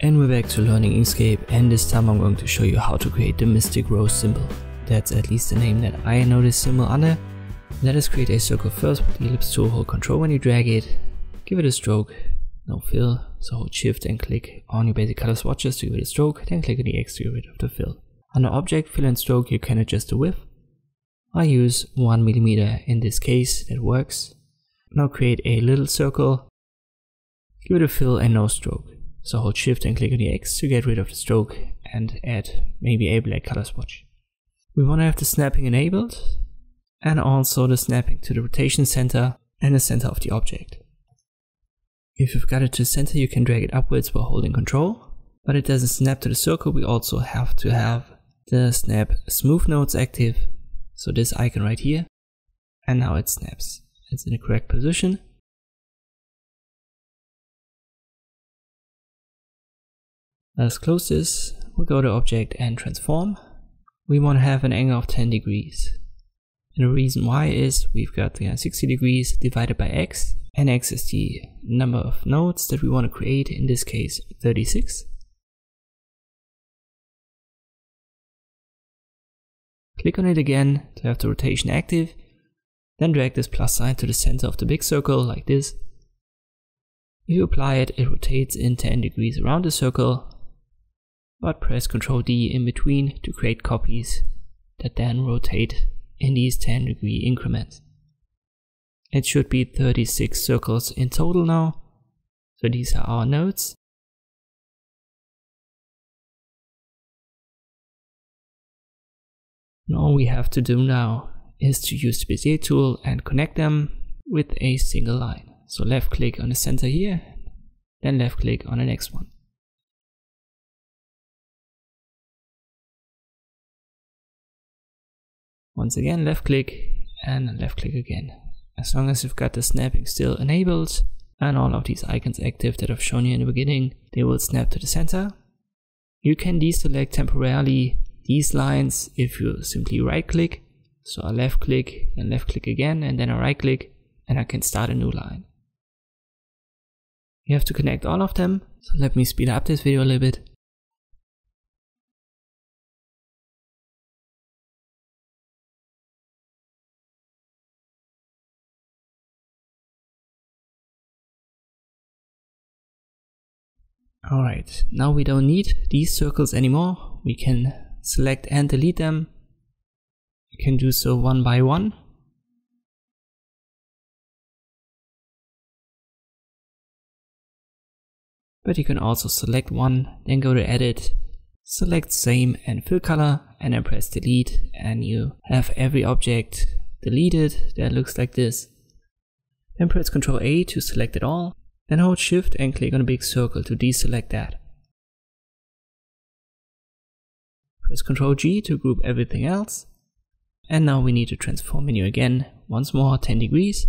And we're back to learning Inkscape and this time I'm going to show you how to create the Mystic Rose symbol. That's at least the name that I know this symbol under. Let us create a circle first with the ellipse tool, hold control when you drag it, give it a stroke, no fill, so hold shift and click on your basic color swatches to give it a stroke, then click on the X to get rid of the fill. Under object, fill and stroke you can adjust the width. I use 1mm in this case, that works. Now create a little circle, give it a fill and no stroke. So hold shift and click on the X to get rid of the stroke and add maybe a black color swatch. We want to have the snapping enabled and also the snapping to the rotation center and the center of the object. If you've got it to the center you can drag it upwards while holding control, but it doesn't snap to the circle we also have to have the snap smooth nodes active, so this icon right here, and now it snaps. It's in the correct position Let's close this. We'll go to object and transform. We want to have an angle of 10 degrees. And the reason why is we've got the 60 degrees divided by x, and x is the number of nodes that we want to create, in this case 36. Click on it again to have the rotation active, then drag this plus sign to the center of the big circle like this. If you apply it, it rotates in 10 degrees around the circle but press Ctrl D in between to create copies that then rotate in these 10 degree increments. It should be 36 circles in total now. So these are our nodes. And all we have to do now is to use the Bezier tool and connect them with a single line. So left click on the center here, then left click on the next one. Once again, left click and left click again. As long as you've got the snapping still enabled and all of these icons active that I've shown you in the beginning, they will snap to the center. You can deselect temporarily these lines if you simply right click. So I left click and left click again and then I right click and I can start a new line. You have to connect all of them. So let me speed up this video a little bit. Alright, now we don't need these circles anymore. We can select and delete them. We can do so one by one. But you can also select one, then go to edit, select same and fill color, and then press delete, and you have every object deleted that looks like this. Then press Ctrl A to select it all, then hold shift and click on a big circle to deselect that. Press Ctrl G to group everything else. And now we need to transform menu again, once more 10 degrees.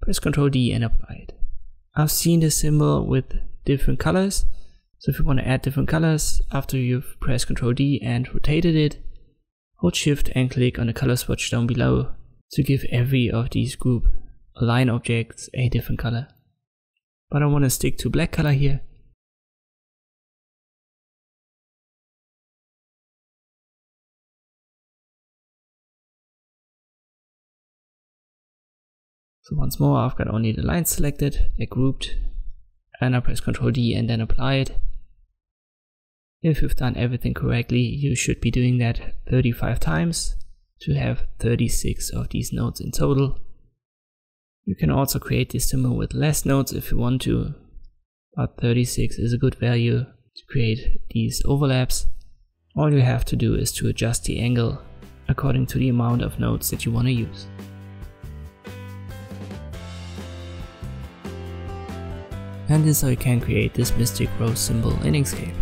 Press Ctrl D and apply it. I've seen this symbol with different colors. So if you want to add different colors after you've pressed Ctrl D and rotated it, Hold shift and click on the color swatch down below to give every of these group line objects a different color. But I want to stick to black color here. So once more, I've got only the lines selected, they're grouped, and I press Ctrl D and then apply it. If you've done everything correctly, you should be doing that 35 times to have 36 of these nodes in total. You can also create this symbol with less nodes if you want to, but 36 is a good value to create these overlaps. All you have to do is to adjust the angle according to the amount of nodes that you want to use. And this is how you can create this Mystic Rose symbol in Inkscape.